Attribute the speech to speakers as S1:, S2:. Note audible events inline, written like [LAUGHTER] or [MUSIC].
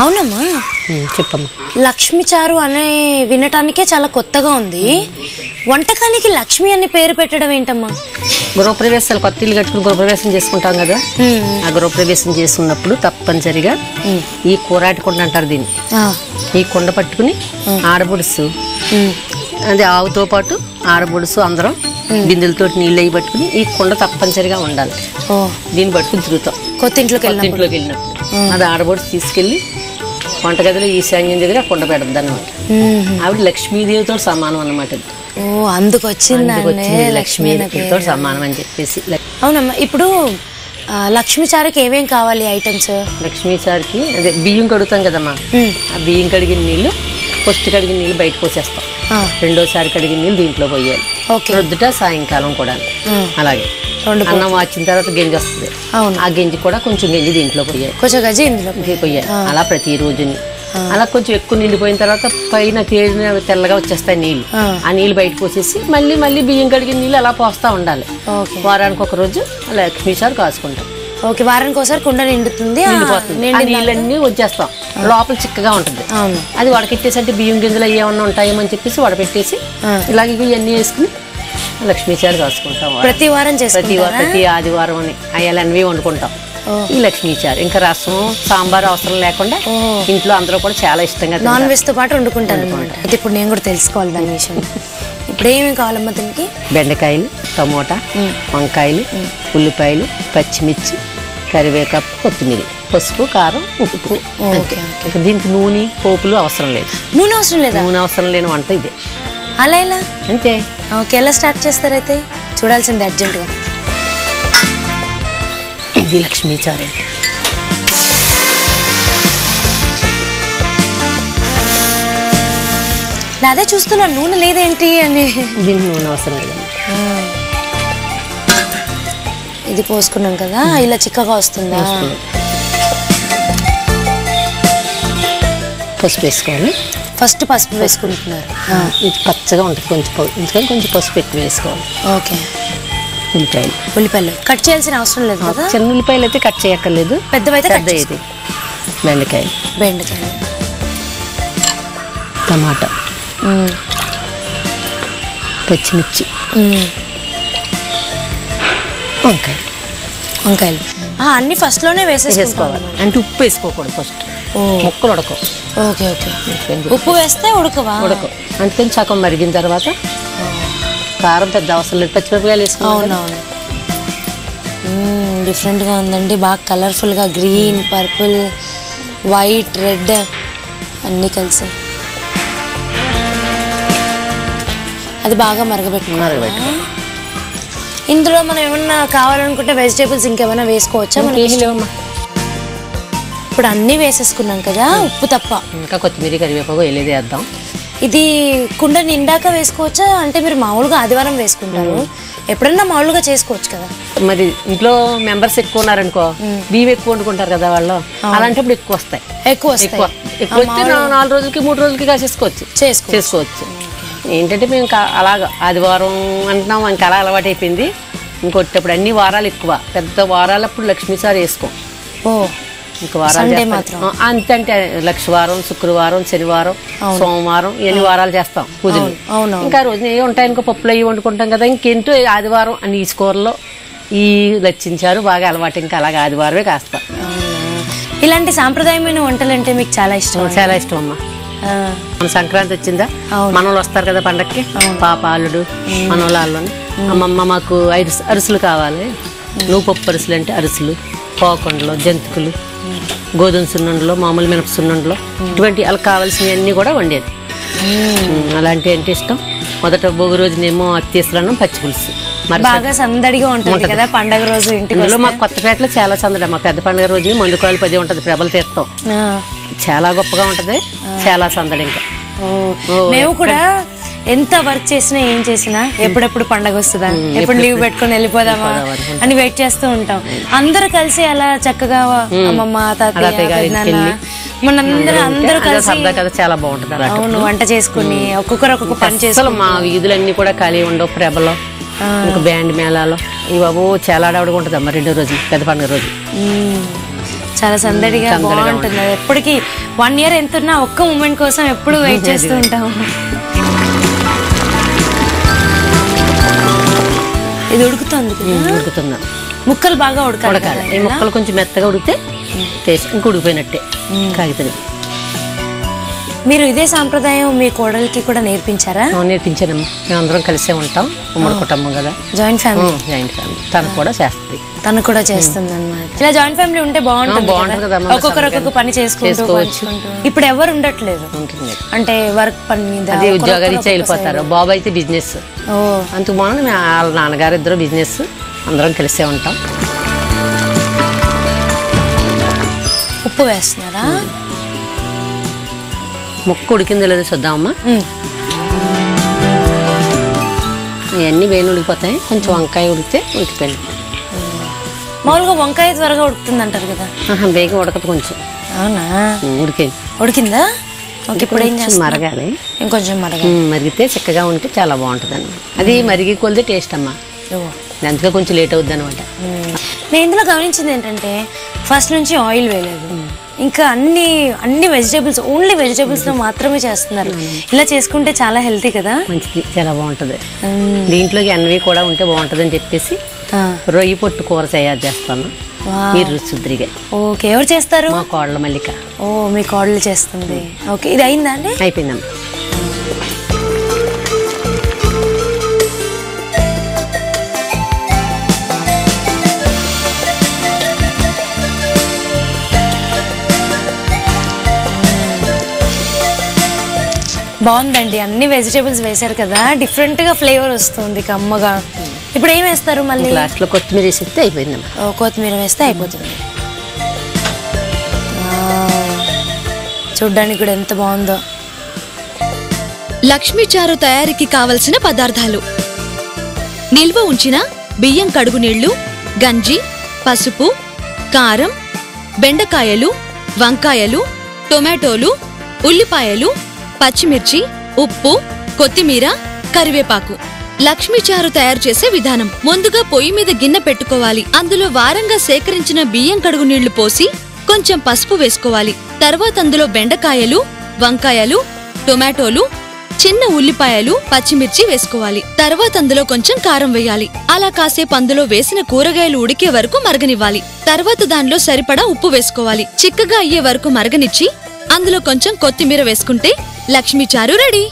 S1: అవునమ్మా.
S2: చెప్పమ్మా.
S1: లక్ష్మి చారు అనే వినటానికే చాలా కొత్తగా ఉంది. వంటకానికి లక్ష్మి అని పేరు పెట్టడం ఏంటమ్మా?
S2: గృహప్రవేశాలు కొత్త ఇల్లు కట్టుకుని గృహప్రవేశం చేసుకుంటాం కదా? ఆ గృహప్రవేశం చేసుకున్నప్పుడు తప్పనిసరిగా ఈ కూరాటి కుండ అంటారు దీన్ని. ఈ కుండ పట్టుకుని ఆడబొడుసు. అది ఆవుతో పాటు ఆడబొడుసు అందరం బిందెలతో నీళ్ళు అయ్యి పట్టుకుని ఈ కుండ తప్పనిసరిగా ఉండాలి. దీన్ని పట్టుకుని తిరుగుతాం.
S1: కొత్త ఇంట్లోకి
S2: ఇంట్లోకి వెళ్ళినప్పుడు. అది ఆడబొడుసు తీసుకెళ్ళి వంటగదిలో ఈశాన్యం దగ్గర కుండ పెడద్దు అనమాట ఆవిడ లక్ష్మీదేవితో సమానం అన్నమాట ఇది.
S1: ఓ అందుకు అనే
S2: లక్ష్మీదేవితో. సమానం అని చెప్పేసి.
S1: అవునమ్మా ఇప్పుడు ఆ, లక్ష్మి చారుకి ఏమేం కావాలి ఐటమ్స్?
S2: లక్ష్మీ సార్కి అదే బియ్యం కడుగుతాం కదమ్మా. ఆ బియ్యం కడిగిన నీళ్ళు ఫస్ట్ కడిగిన నీళ్ళు బయట పోసేస్తాం. రెండోసారి కడిగిన నీళ్ళు దీంట్లో పోయాలి.
S1: ఓకే.
S2: ప్రొద్దుట సాయంకాలం కూడా అలాగే. అన్నం వచ్చిన తర్వాత గంజి వస్తుంది.
S1: అవును.
S2: ఆ గంజి కూడా కొంచెం గంజి దీంట్లో పోయాలి.
S1: కొంచెం గజి ఇందులో
S2: ఇది పోయాలి. అలా ప్రతి రోజుని. అలా కొంచెం ఎక్కువ నిండిపోయిన తర్వాత పైన తేలిన తెల్లగా వచ్చేస్తాయి నీళ్ళు.
S1: ఆ.
S2: నీళ్ళు బయట పోసేసి మళ్ళీ మళ్ళీ బియ్యం కడిగిన నీళ్ళు అలా పోస్తా ఉండాలి. వారానికి ఒక రోజు లక్ష్మీ సార్ కాసుకుంటాం
S1: ఓకే వారానికి ఒకసారి కుండ నిండుతుంది
S2: నీళ్ళన్నీ వచ్చేస్తాం. లోపల చిక్కగా ఉంటుంది. అది వడకెట్టేసి అంటే బియ్యం గింజలు అవి ఏమన్నా ఉంటాయేమని చెప్పేసి వడపెట్టేసి. ఇలాగ ఇవన్నీ వేసుకుని లక్ష్మీ చారు కాసుకుంటాం.
S1: ప్రతి వారం
S2: ప్రతి ప్రతి ఆదివారం అని అయ్యాలనివి వండుకుంటాం. ఈ లక్ష్మీ చారు. ఇంకా రసం సాంబార్ అవసరం లేకుండా. ఇంట్లో అందరూ కూడా చాలా ఇష్టంగా
S1: నాన్. వెజ్తో పాటు వండుకుంటాను. అయితే ఇప్పుడు నేను కూడా తెలుసుకోవాలి దాని విషయం. [LAUGHS] ఇప్పుడు ఏమేమి కావాలమ్మా దీనికి?
S2: బెండకాయలు టమోటా వంకాయలు ఉల్లిపాయలు పచ్చిమిర్చి కరివేపాకు కొత్తిమీర పసుపు కారం ఉప్పు. దీనికి నూనె పోపులు అవసరం లేదు.
S1: నూనె అవసరం లేదా?
S2: నూనె అవసరం లేని వంట ఇదే.
S1: అలా ఎలా?
S2: అంతే.
S1: ఓకే ఎలా స్టార్ట్ చేస్తారైతే చూడాల్సింది అర్జెంటుగా.
S2: ఇది లక్ష్మీ చారు అంటే
S1: నేను అదే చూస్తున్నా నూనె లేదేంటి అని.
S2: దీనికి నూనె అవసరం లేదండి
S1: ఇది పోసుకున్నాం కదా ఇలా చిక్కగా వస్తుందా?
S2: పసుపు వేసుకోవాలి.
S1: ఫస్ట్ పసుపు వేసుకుంటున్నారు.
S2: ఇది పచ్చగా ఉంటుంది కొంచెం ఎందుకని కొంచెం పసుపు ఎక్కువ వేసుకోవాలి.
S1: ఓకే.
S2: ఉల్లిపాయలు.
S1: ఉల్లిపాయలు. కట్ చేయాల్సిన అవసరం లేదు కదా?
S2: చిన్న ఉల్లిపాయలు అయితే కట్ చేయక్కర్లేదు.
S1: పెద్దవైతే కట్
S2: ఇది బెండకాయలు
S1: బెండకాయలు
S2: టమాటా. పచ్చిమిర్చి. వంకాయ
S1: వంకాయలు. అన్ని ఫస్ట్లోనే వేసేసుకోవాలి.
S2: అంటే ఉప్పు వేసుకోకూడదు ఫస్ట్ ముక్కలు ఉడకవు.
S1: Okay okay. ఉప్పు వేస్తే ఉడకవా?
S2: ఉడకవు. అందుకని సగం మరిగిన తర్వాత కారం పెద్ద అవసరం లేదు. పచ్చిమిరపకాయలు వేసుకున్నాం
S1: అవునవును డిఫరెంట్గా ఉందండి. బాగా కలర్ఫుల్గా గ్రీన్ పర్పుల్ వైట్ రెడ్ అన్నీ కలిసి. అది బాగా మరగబెట్టుకోవాలి. ఇందులో మనం ఏమన్నా కావాలనుకుంటే వెజిటేబుల్స్ ఇంకేమైనా వేసుకోవచ్చా?
S2: లేవమ్మా.
S1: ఇప్పుడు అన్నీ వేసేసుకున్నాం కదా ఉప్పు తప్ప.
S2: ఇంకా కొత్తిమీర కరివేపాకు వేయలేదు వేద్దాం.
S1: ఇది కుండ నిండాక వేసుకోవచ్చా? అంటే మీరు మామూలుగా ఆదివారం వేసుకుంటారు. ఎప్పుడన్నా మామూలుగా చేసుకోవచ్చు కదా.
S2: మరి ఇంట్లో మెంబర్స్ ఎక్కువ ఉన్నారనుకో బియ్యం ఎక్కువ వండుకుంటారు కదా వాళ్ళు. అలాంటప్పుడు ఎక్కువ వస్తాయి.
S1: ఎక్కువ
S2: ఎక్కువ. ఎక్కువ వస్తే నాలుగు రోజులకి మూడు రోజులకి కాసేసుకోవచ్చు.
S1: చేసుకో
S2: చేసుకోవచ్చు. ఏంటంటే మేము అలాగ ఆదివారం అంటున్నాం ఇంకా అలా అలవాటు అయిపోయింది ఇంకొట్టప్పుడు అన్ని వారాలు ఎక్కువ. పెద్ద వారాలప్పుడు లక్ష్మీ సార్ వేసుకోం.
S1: ఓ.
S2: ఇంక వారాలు
S1: Sunday
S2: చేస్తాం.
S1: మాత్రం.
S2: ఆ, అంతే అంటే లక్షవారం శుక్రవారం శనివారం సోమవారం ఎన్ని వారాలు చేస్తాం పూజలు. ఇంకా రోజు ఏ ఉంటాయి? ఇంకో పప్పులు అవి వండుకుంటాం కదా. ఇంకేంటో ఆదివారం అన్ని ఈ కూరలో ఈ లచ్చించారు. బాగా అలవాటు. ఇంకా అలాగే ఆదివారమే కాస్తా.
S1: ఇలాంటి సాంప్రదాయమైన వంటలు అంటే మీకు చాలా ఇష్టం
S2: చాలా ఇష్టం అమ్మా మన సంక్రాంతి వచ్చిందా. మనోళ్ళు వస్తారు కదా పండక్కి? పాప అల్లుడు మనోళ్ళ అల్లుని అమ్మమ్మ మాకు అరిసు అరుసులు కావాలి. నువ్వు పప్పు అరుసులు అంటే అరుసులు పోకుండలు జంతికలు గోధుమ సున్నుండలు మామూలు మినప సున్నుండలు. ఇటువంటి వాళ్ళకి కావాల్సినవి అన్నీ కూడా వండేది. ఉమ్, అలాంటివి అంటే ఇష్టం. మొదట భోగి రోజునేమో అత్తీసలన్నం పచ్చి పులుసు మరి
S1: బాగా సందడిగా ఉంటుంది కదా పండగ రోజు ఇంటికి
S2: ఇందులో మాకు కొత్తపేటలో చాలా సందడి. మా పెద్ద పండుగ రోజు మందుకాయలు పది ఉంటుంది ప్రభల తీర్థం. చాలా గొప్పగా ఉంటది చాలా సందడి ఇంకా.
S1: మేము కూడా ఎంత వర్క్ చేసినా ఏం చేసినా ఎప్పుడెప్పుడు పండగ వస్తుందా? ఎప్పుడు లీవ్ పెట్టుకొని వెళ్ళిపోదామా? అని వెయిట్ చేస్తూ ఉంటాం. అందరూ కలిసి అలా చక్కగా అమ్మమ్మ తాతయ్య మనందరూ అందరూ కలిసి
S2: కదా చాలా బాగుంటుంది
S1: అవును వంట చేసుకుని ఒక్కొక్కరు ఒక్కొక్క పని చేసి
S2: అసలు మా వీధులన్నీ కూడా ఖాళీ ఉండవు ప్రభలో ఇంకా బ్యాండ్ మేళాలు. ఇవి బాబు చాలా ఆడవిడగా ఉంటుంది అమ్మ రెండో రోజు పెద్ద పండుగ రోజు.
S1: చాలా సందడిగా బాగుంటుంది. ఎప్పటికీ వన్ ఇయర్ ఎంత ఉన్నా ఒక్క మూమెంట్ కోసం ఎప్పుడు వెయిట్ [LAUGHS] చేస్తూ ఉంటాం ఇది ఉడుకుతుంది?
S2: ఉడుకుతున్నా
S1: ముక్కలు బాగా ఉడకాలి
S2: ఉడకాలి. ఈ ముక్కలు కొంచెం మెత్తగా ఉడికితే టేస్ట్ ఇంక ఉడికిపోయినట్టే కాగితం
S1: మీరు ఇదే సాంప్రదాయం మీ కోడలికి కూడా నేర్పించారా?
S2: నేర్పించానమ్మా. మేము అందరం కలిసే ఉంటాం. ఉమ్మడి కుటుంబం కదా.
S1: జాయింట్ ఫ్యామిలీ
S2: జాయింట్ ఫ్యామిలీ తను కూడా చేస్తుంది.
S1: తను కూడా చేస్తుంది అనమాట ఇలా జాయింట్ ఫ్యామిలీ ఉంటే బాగుంటుంది ఒక్కొక్కరు ఒక్కొక్క పని
S2: చేసుకోవచ్చు.
S1: ఇప్పుడు ఎవరు ఉండట్లేదు. అంటే వర్క్ పని మీద
S2: అది ఇచ్చి వెళ్ళిపోతారు బాబు అయితే బిజినెస్ అందుకు మేము వాళ్ళ నాన్నగారు ఇద్దరు బిజినెస్ అందరం కలిసే ఉంటాం.
S1: ఉప్పు వేస్తున్నారా?
S2: ముక్క ఉడికిందో లేదో చూద్దామమ్మా. ఇవన్నీ వేలు ఉడికిపోతాయి. కొంచెం వంకాయ ఉడికితే ఉడికిపోయింది.
S1: మామూలుగా వంకాయ త్వరగా ఉడుకుతుంది అంటారు కదా
S2: బేగం ఉడకదు కొంచెం.
S1: అవునా?
S2: ఉడికింది.
S1: ఉడికిందా? ఓకే ఇప్పుడు ఏం
S2: కొంచెం
S1: చేస్తున్నారు
S2: మరగాలి.
S1: ఇంకొంచెం మరగా
S2: ఉమ్, మరిగితే చక్కగా ఉంటే చాలా బాగుంటుంది అది మరిగి కొలితే టేస్ట్ అమ్మా. అందుకే కొంచెం లేట్ అవుద్ది అనమాట
S1: నేను ఇందులో గమనించింది ఏంటంటే ఫస్ట్ నుంచి ఆయిల్ వేయలేదు. ఇంకా అన్ని అన్ని వెజిటేబుల్స్ ఓన్లీ వెజిటేబుల్స్లో మాత్రమే చేస్తున్నారు. ఇలా చేసుకుంటే చాలా హెల్తీ కదా?
S2: మంచిది చాలా బాగుంటుంది.
S1: మ్మ్.
S2: దీంట్లోకి ఎన్వి కూడా ఉంటే బాగుంటుంది అని చెప్పేసి. రొయ్యి పొట్టు కూర తయారు చేస్తాను. మీరు రుచిద్రిగా
S1: ఓకే ఎవరు చేస్తారు?
S2: మా కోళ్ళ మల్లిక.
S1: ఓ మీ కోడలు చేస్తుంది. ఓకే ఇది అయిందా అండి?
S2: అయిపోయిందమ్మా.
S1: బాగుందండి. అన్ని వెజిటేబుల్స్ వేశారు కదా. డిఫరెంట్గా ఫ్లేవర్ వస్తుంది కమ్మగా. ఇప్పుడు ఏం వేస్తారు మళ్ళీ?
S2: లాస్ట్లో కొత్తిమీర వేసిస్తే అయిపోయిందమ్మా
S1: ఓ, కొత్తిమీర వేస్తే అయిపోతుంది. చూడ్డానికి కూడా ఎంత బాగుందో.
S3: లక్ష్మీ చారు తయారీకి కావలసిన పదార్థాలు. నిల్వ ఉంచిన బియ్యం కడుగు నీళ్ళు గంజి పసుపు కారం బెండకాయలు వంకాయలు టొమాటోలు ఉల్లిపాయలు పచ్చిమిర్చి ఉప్పు కొత్తిమీర కరివేపాకు. లక్ష్మీ చారు తయారు చేసే విధానం. ముందుగా పొయ్యి మీద గిన్నె పెట్టుకోవాలి. అందులో వారంగా సేకరించిన బియ్యం కడుగు నీళ్ళు పోసి కొంచెం పసుపు వేసుకోవాలి. తర్వాత అందులో బెండకాయలు వంకాయలు టొమాటోలు చిన్న ఉల్లిపాయలు పచ్చిమిర్చి వేసుకోవాలి. తర్వాత అందులో కొంచెం కారం వేయాలి. అలా కాసేపు అందులో వేసిన కూరగాయలు ఉడికే వరకు మరగనివ్వాలి. తర్వాత దానిలో సరిపడా ఉప్పు వేసుకోవాలి. చిక్కగా అయ్యే వరకు మరగనిచ్చి అందులో కొంచెం కొత్తిమీర వేసుకుంటే లక్ష్మీ చారు రెడీ.